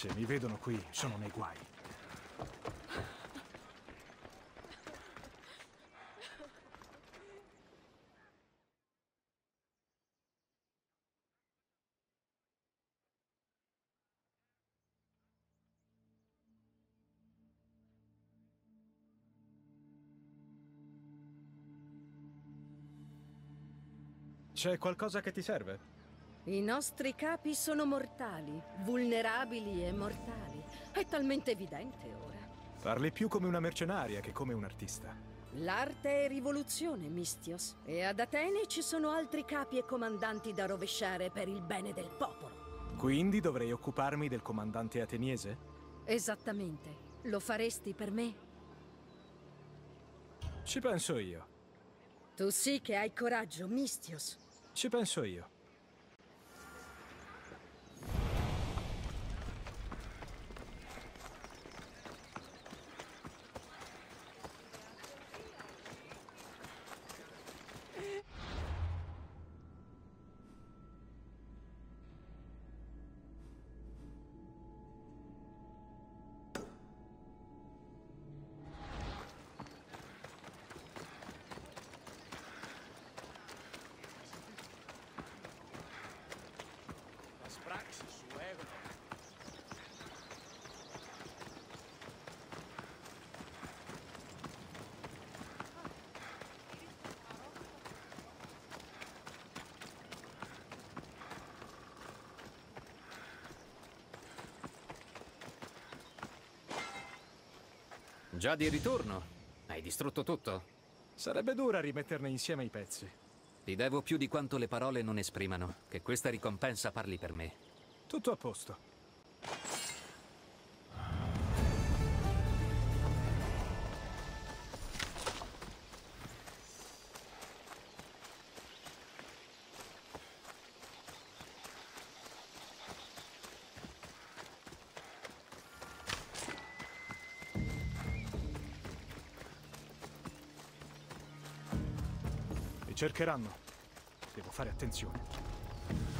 Se mi vedono qui, sono nei guai. C'è qualcosa che ti serve? I nostri capi sono mortali, vulnerabili e mortali. È talmente evidente ora. Parli più come una mercenaria che come un artista. L'arte è rivoluzione, Mistios. E ad Atene ci sono altri capi e comandanti da rovesciare per il bene del popolo. Quindi dovrei occuparmi del comandante ateniese? Esattamente. Lo faresti per me? Ci penso io. Tu sì che hai coraggio, Mistios. Ci penso io. Già di ritorno? Hai distrutto tutto? Sarebbe dura rimetterne insieme i pezzi. Ti devo più di quanto le parole non esprimano. Che questa ricompensa parli per me. Tutto a posto. Cercheranno. Devo fare attenzione.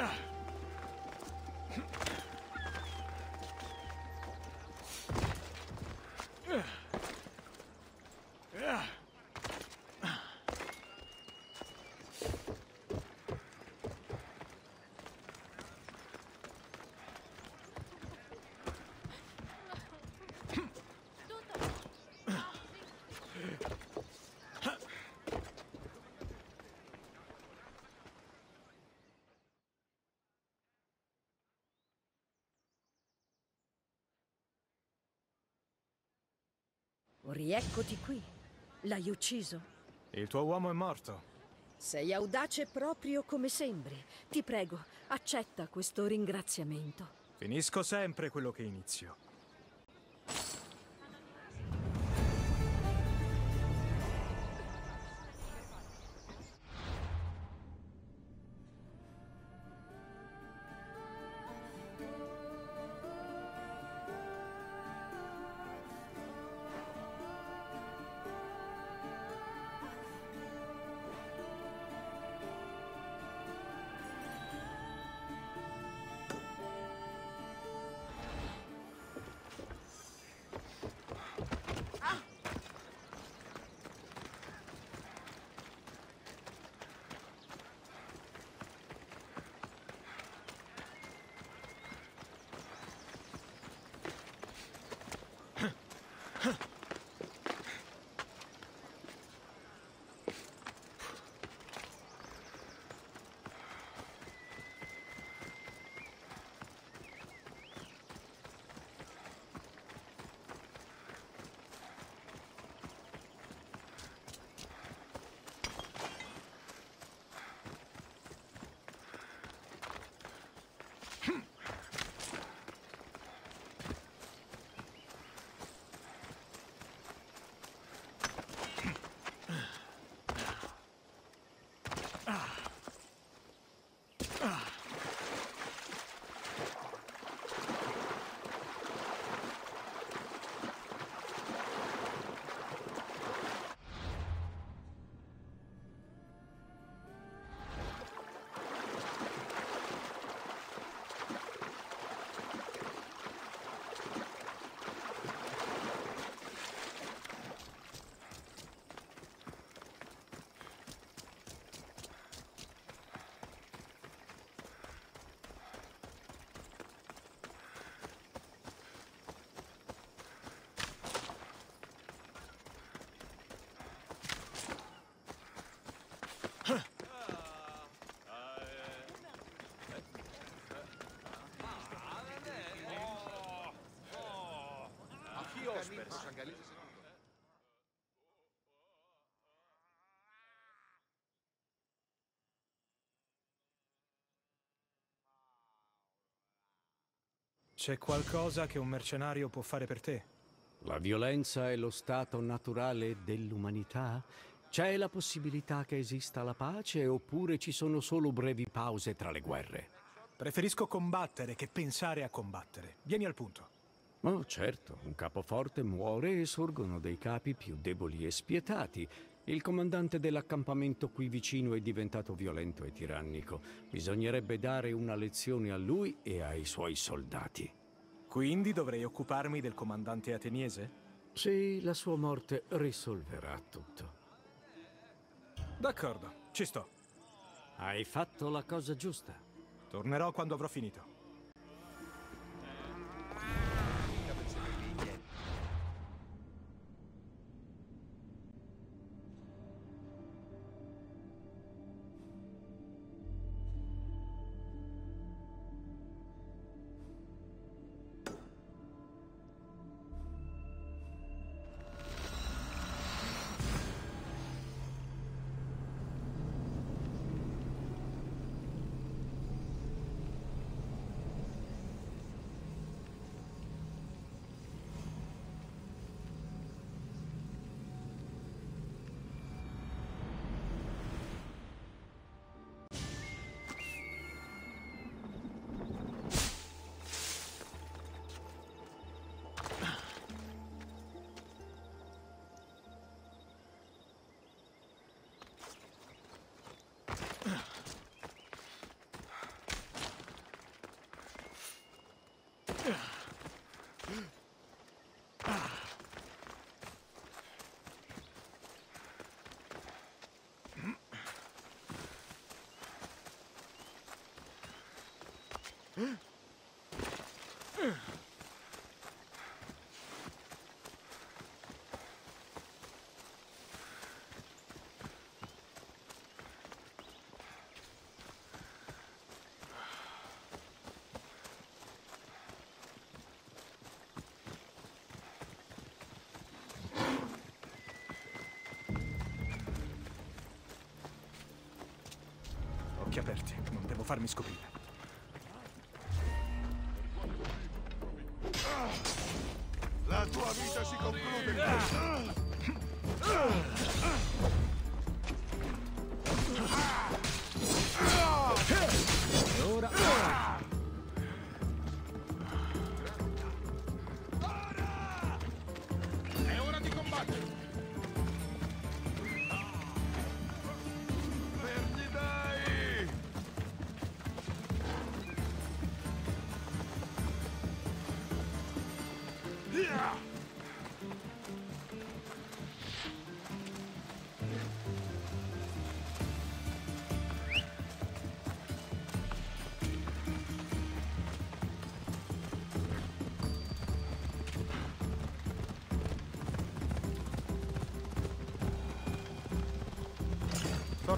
Yeah. Rieccoti qui. L'hai ucciso. Il tuo uomo è morto. Sei audace proprio come sembri. Ti prego, accetta questo ringraziamento. Finisco sempre quello che inizio. C'è qualcosa che un mercenario può fare per te? La violenza è lo stato naturale dell'umanità? C'è la possibilità che esista la pace oppure ci sono solo brevi pause tra le guerre? Preferisco combattere che pensare a combattere. Vieni al punto. Oh, certo, un capo forte muore e sorgono dei capi più deboli e spietati. Il comandante dell'accampamento qui vicino è diventato violento e tirannico. Bisognerebbe dare una lezione a lui e ai suoi soldati. Quindi dovrei occuparmi del comandante ateniese? Sì, la sua morte risolverà tutto. D'accordo, ci sto. Hai fatto la cosa giusta. Tornerò quando avrò finito. Occhi aperti, non devo farmi scoprire. Yeah!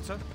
water.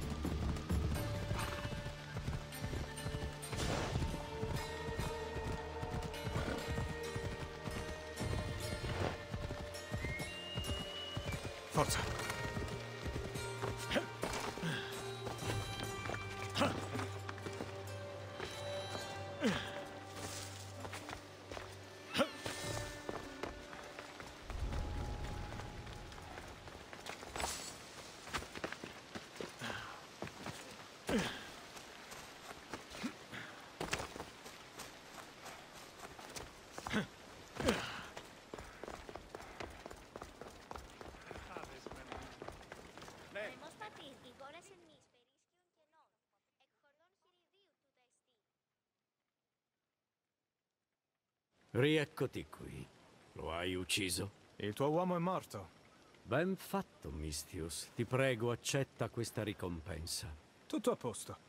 Rieccoti qui. Lo hai ucciso? Il tuo uomo è morto. Ben fatto, Mistius. Ti prego, accetta questa ricompensa. Tutto a posto.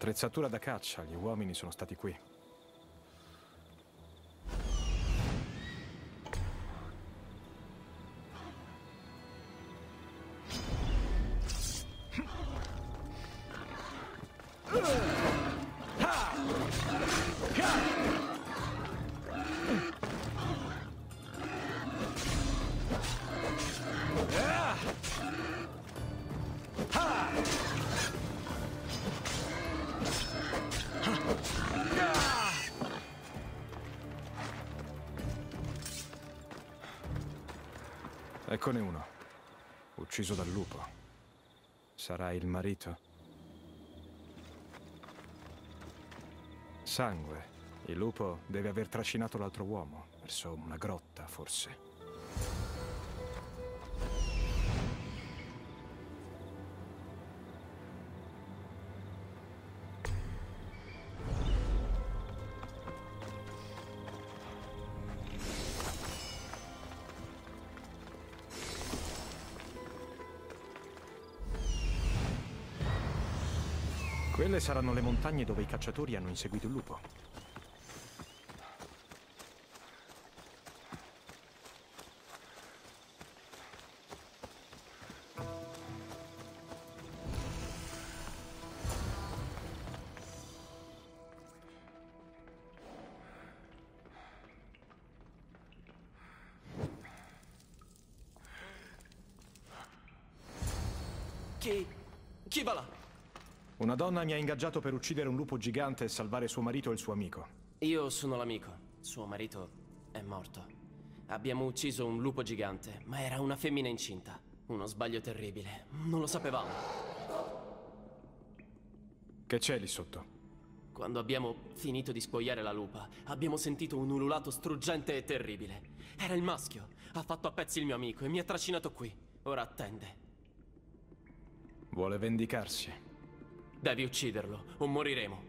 Attrezzatura da caccia, gli uomini sono stati qui. Eccone uno, ucciso dal lupo. Sarà il marito? Sangue. Il lupo deve aver trascinato l'altro uomo verso una grotta, forse. Quelle saranno le montagne dove i cacciatori hanno inseguito il lupo. Chi... chi va là? Una donna mi ha ingaggiato per uccidere un lupo gigante e salvare suo marito e il suo amico. Io sono l'amico. Suo marito è morto. Abbiamo ucciso un lupo gigante, ma era una femmina incinta. Uno sbaglio terribile. Non lo sapevamo. Che c'è lì sotto? Quando abbiamo finito di spogliare la lupa, abbiamo sentito un ululato struggente e terribile. Era il maschio. Ha fatto a pezzi il mio amico e mi ha trascinato qui. Ora attende. Vuole vendicarsi. Devi ucciderlo o moriremo.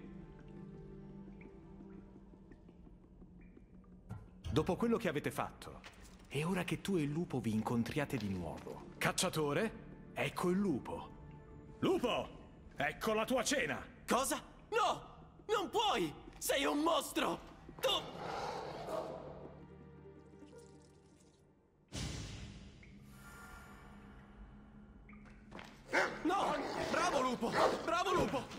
Dopo quello che avete fatto, è ora che tu e il lupo vi incontriate di nuovo. Cacciatore, ecco il lupo. Lupo, ecco la tua cena. Cosa? No! Non puoi! Sei un mostro! Tu... No! Bravo lupo! Bravo lupo!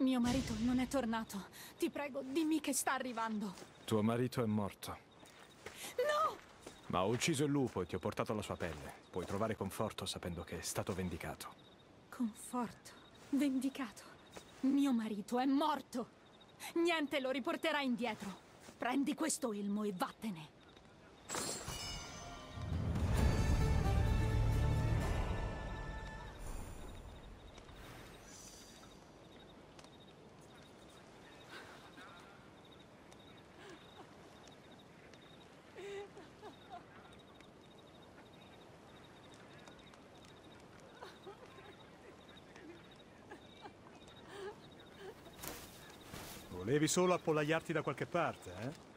Mio marito non è tornato. Ti prego, dimmi che sta arrivando. Tuo marito è morto. No! Ma ho ucciso il lupo e ti ho portato la sua pelle. Puoi trovare conforto sapendo che è stato vendicato. Conforto. Vendicato. Mio marito è morto. Niente lo riporterà indietro. Prendi questo elmo e vattene. Volevi solo appollaiarti da qualche parte, eh?